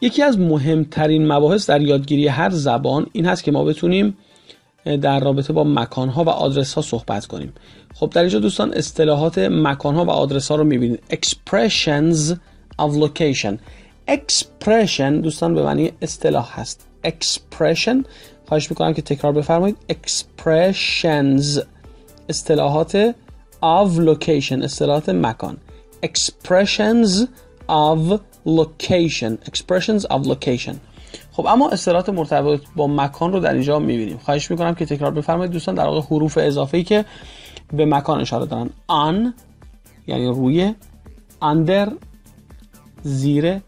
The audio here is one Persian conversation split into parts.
یکی از مهمترین مباحث در یادگیری هر زبان این هست که ما بتونیم در رابطه با مکانها و آدرس ها صحبت کنیم. خب در اینجا دوستان اصطلاحات مکانها و آدرس ها رو می‌بینید. Expressions of location. Expression دوستان به معنی اصطلاح هست. Expression خواهش می‌کنم که تکرار بفرمایید. Expressions اصطلاحات of location اصطلاحات مکان. Expressions of location expressions of location. خب اما اصطلاحات مرتبط با مکان رو در اینجا می‌بینیم. خواهش می‌کنم که تکرار بفرمایید دوستان در واقع حروف اضافه ای که به مکان اشاره دارن. on یعنی روی. under زیر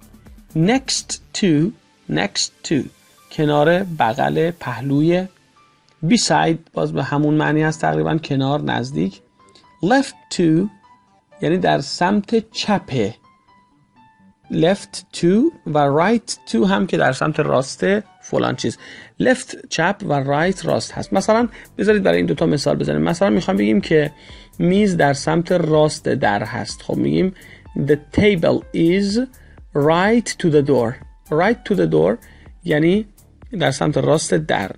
next to next to کنار بغل پهلوی. beside باز به همون معنی هست تقریبا کنار نزدیک. left to یعنی در سمت چپه left to و right to هم که در سمت راست فلان چیز. Left چپ و right راست هست. مثلا بذارید برای این دوتا مثال بزنیم. مثلا می‌خوام بگیم که میز در سمت راست در هست. خب میگیم the table is right to the door. Right to the door یعنی در سمت راست در.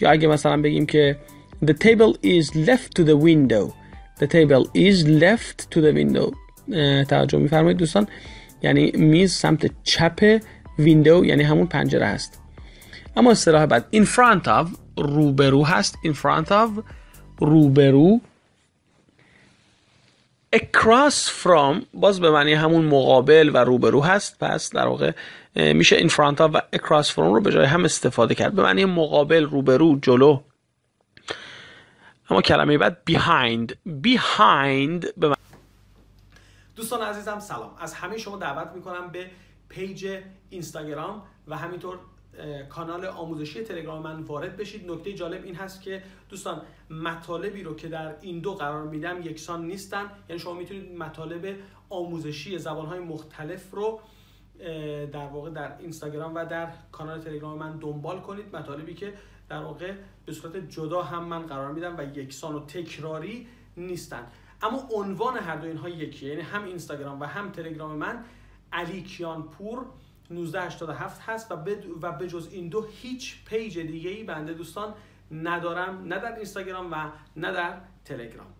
یا اگه مثلا بگیم که the table is left to the window. The table is left to the window. توجه میفرمایید دوستان. یعنی میز سمت چپ ویندو یعنی همون پنجره هست. اما اصطلاح بعد in front of روبرو هست. in front of روبرو. across from باز به معنی همون مقابل و روبرو هست. پس در واقع میشه in front of و across from رو به جای هم استفاده کرد. به معنی مقابل روبرو جلو. اما کلمه بعد behind. behind به معنی دوستان عزیزم سلام. از همه شما دعوت می‌کنم به پیج اینستاگرام و همینطور کانال آموزشی تلگرام من وارد بشید. نکته جالب این هست که دوستان مطالبی رو که در این دو قرار میدم یکسان نیستن. یعنی شما می‌تونید مطالب آموزشی زبانهای مختلف رو در واقع در اینستاگرام و در کانال تلگرام من دنبال کنید. مطالبی که در واقع به صورت جدا هم من قرار میدم و یکسان و تکراری نیستن. اما عنوان هر دو اینها یکیه. یعنی هم اینستاگرام و هم تلگرام من علی کیان پور 1987 هست و و به جز این دو هیچ پیج دیگه ای بنده دوستان ندارم. نه در اینستاگرام و نه در تلگرام.